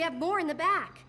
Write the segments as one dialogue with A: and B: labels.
A: We have more in the back.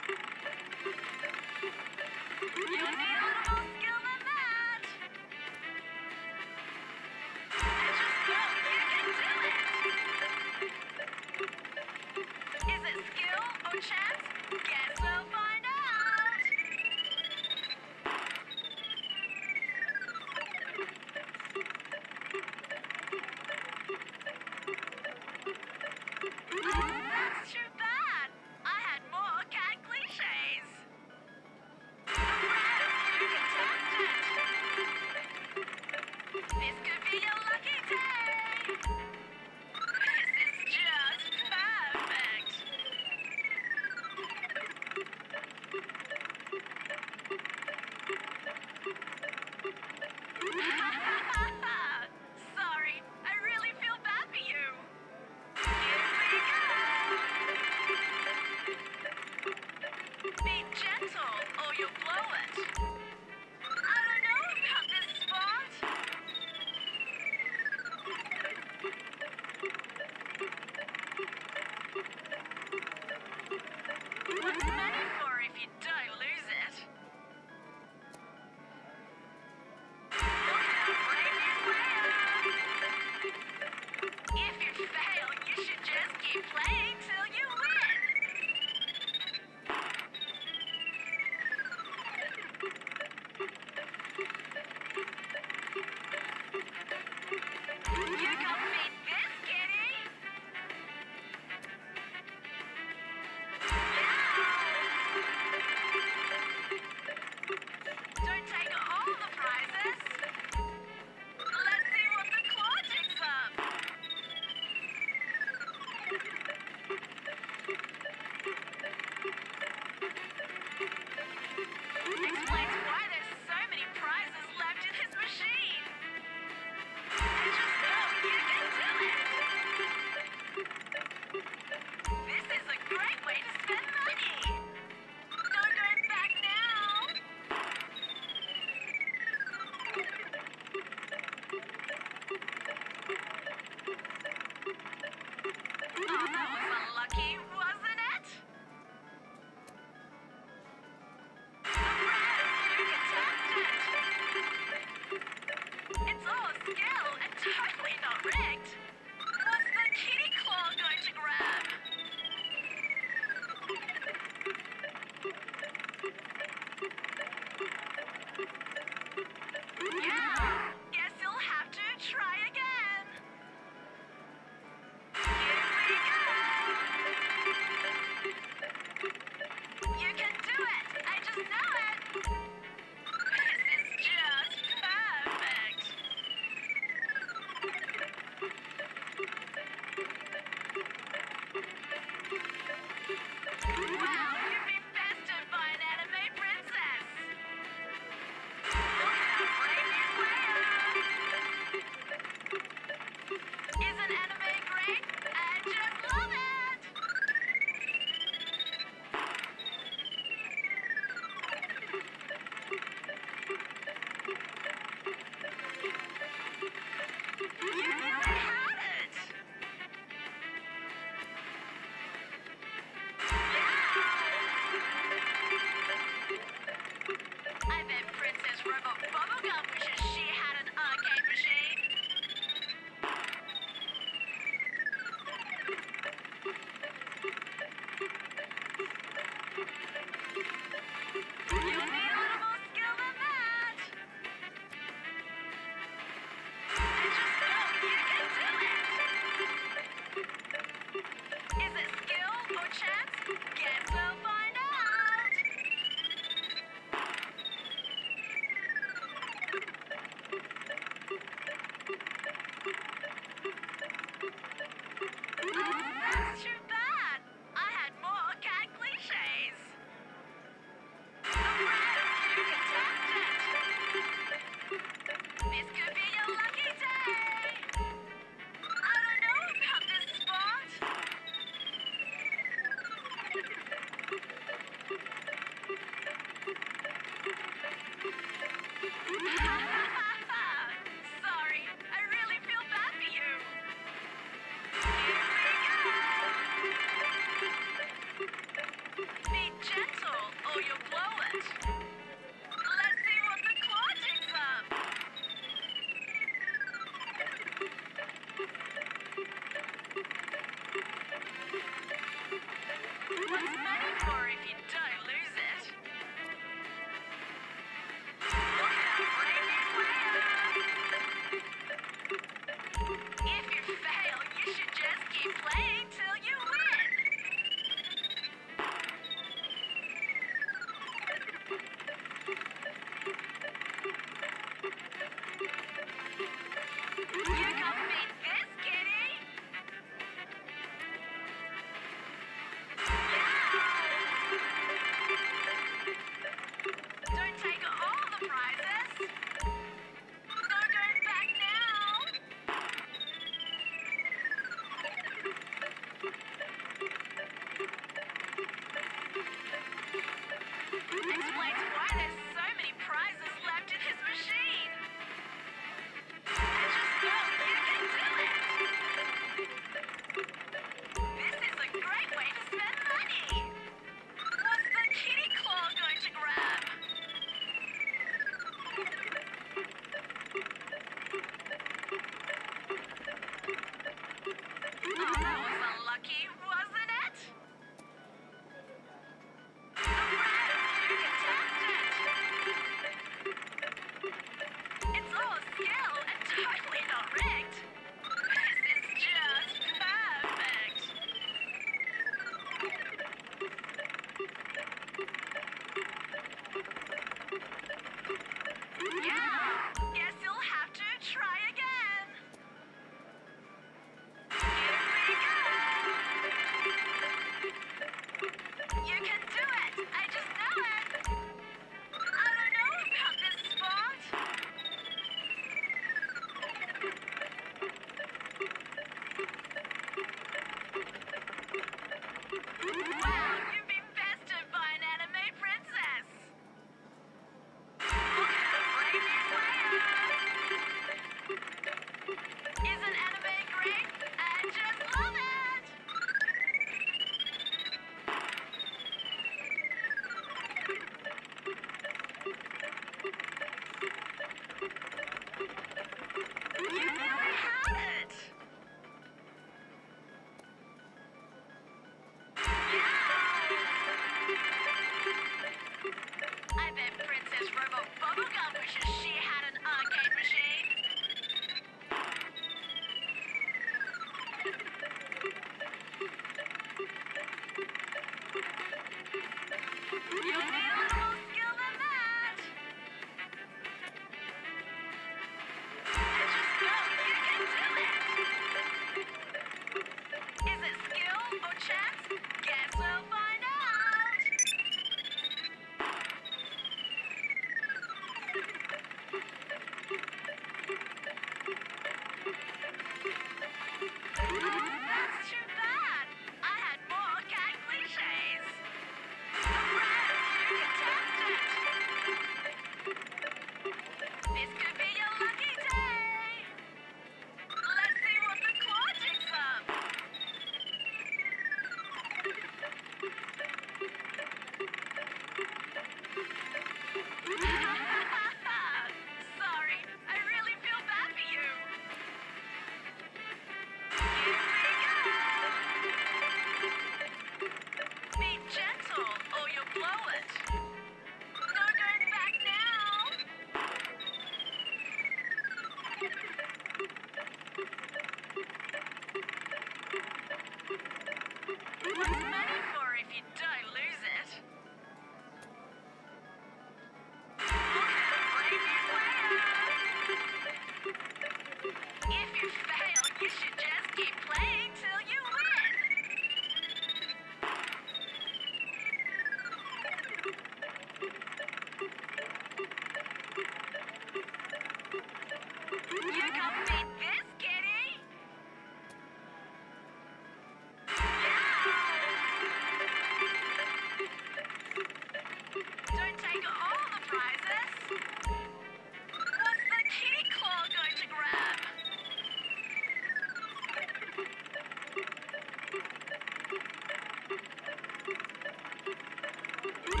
A: Woo!